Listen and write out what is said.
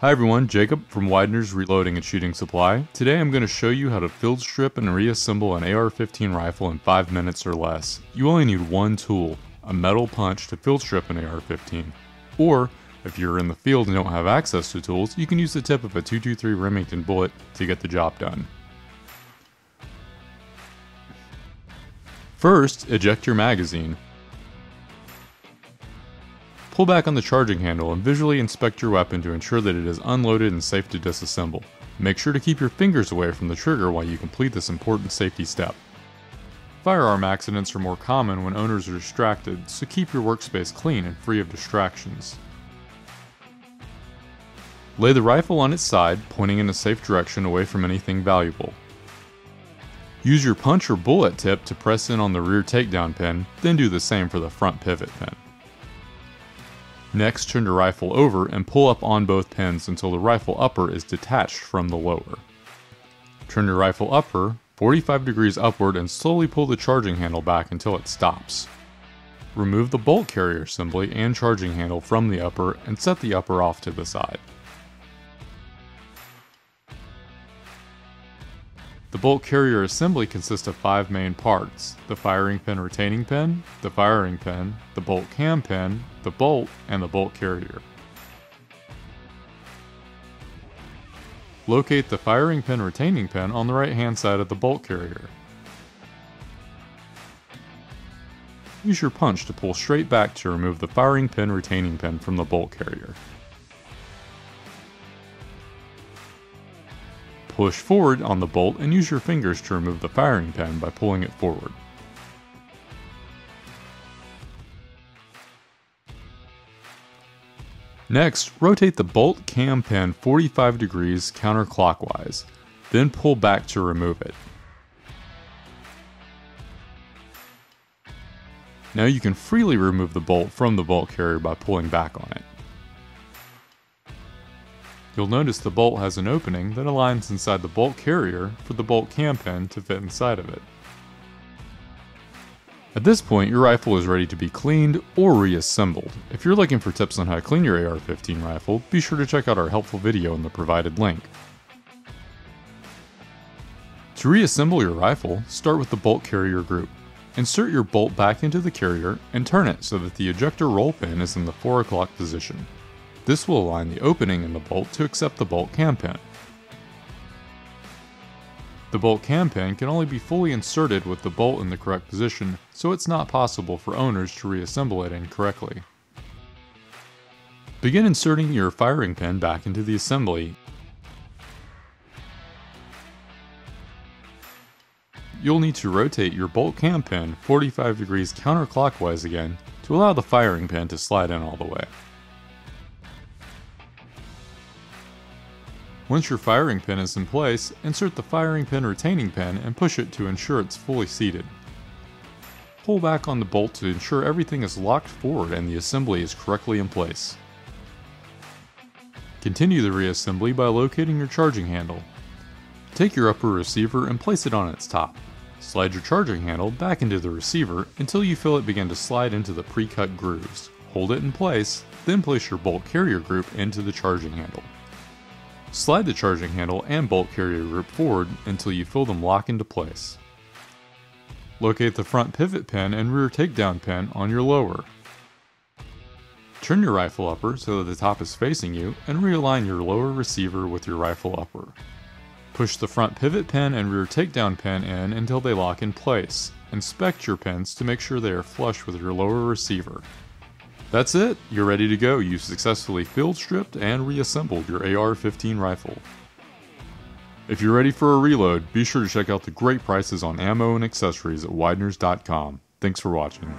Hi everyone, Jacob from Widener's Reloading and Shooting Supply. Today I'm going to show you how to field strip and reassemble an AR-15 rifle in 5 minutes or less. You only need one tool, a metal punch to field strip an AR-15. Or, if you're in the field and don't have access to tools, you can use the tip of a 223 Remington bullet to get the job done. First, eject your magazine. Pull back on the charging handle and visually inspect your weapon to ensure that it is unloaded and safe to disassemble. Make sure to keep your fingers away from the trigger while you complete this important safety step. Firearm accidents are more common when owners are distracted, so keep your workspace clean and free of distractions. Lay the rifle on its side, pointing in a safe direction away from anything valuable. Use your punch or bullet tip to press in on the rear takedown pin, then do the same for the front pivot pin. Next, turn your rifle over and pull up on both pins until the rifle upper is detached from the lower. Turn your rifle upper 45 degrees upward and slowly pull the charging handle back until it stops. Remove the bolt carrier assembly and charging handle from the upper and set the upper off to the side. The bolt carrier assembly consists of five main parts, the firing pin retaining pin, the firing pin, the bolt cam pin, the bolt, and the bolt carrier. Locate the firing pin retaining pin on the right hand side of the bolt carrier. Use your punch to pull straight back to remove the firing pin retaining pin from the bolt carrier. Push forward on the bolt and use your fingers to remove the firing pin by pulling it forward. Next, rotate the bolt cam pin 45 degrees counterclockwise, then pull back to remove it. Now you can freely remove the bolt from the bolt carrier by pulling back on it. You'll notice the bolt has an opening that aligns inside the bolt carrier for the bolt cam pin to fit inside of it. At this point, your rifle is ready to be cleaned or reassembled. If you're looking for tips on how to clean your AR-15 rifle, be sure to check out our helpful video in the provided link. To reassemble your rifle, start with the bolt carrier group. Insert your bolt back into the carrier and turn it so that the ejector roll pin is in the 4 o'clock position. This will align the opening in the bolt to accept the bolt cam pin. The bolt cam pin can only be fully inserted with the bolt in the correct position, so it's not possible for owners to reassemble it incorrectly. Begin inserting your firing pin back into the assembly. You'll need to rotate your bolt cam pin 45 degrees counterclockwise again to allow the firing pin to slide in all the way. Once your firing pin is in place, insert the firing pin retaining pin and push it to ensure it's fully seated. Pull back on the bolt to ensure everything is locked forward and the assembly is correctly in place. Continue the reassembly by locating your charging handle. Take your upper receiver and place it on its top. Slide your charging handle back into the receiver until you feel it begin to slide into the pre-cut grooves. Hold it in place, then place your bolt carrier group into the charging handle. Slide the charging handle and bolt carrier group forward until you feel them lock into place. Locate the front pivot pin and rear takedown pin on your lower. Turn your rifle upper so that the top is facing you and realign your lower receiver with your rifle upper. Push the front pivot pin and rear takedown pin in until they lock in place. Inspect your pins to make sure they are flush with your lower receiver. That's it, you're ready to go. You've successfully field stripped and reassembled your AR-15 rifle. If you're ready for a reload, be sure to check out the great prices on ammo and accessories at Wideners.com. Thanks for watching.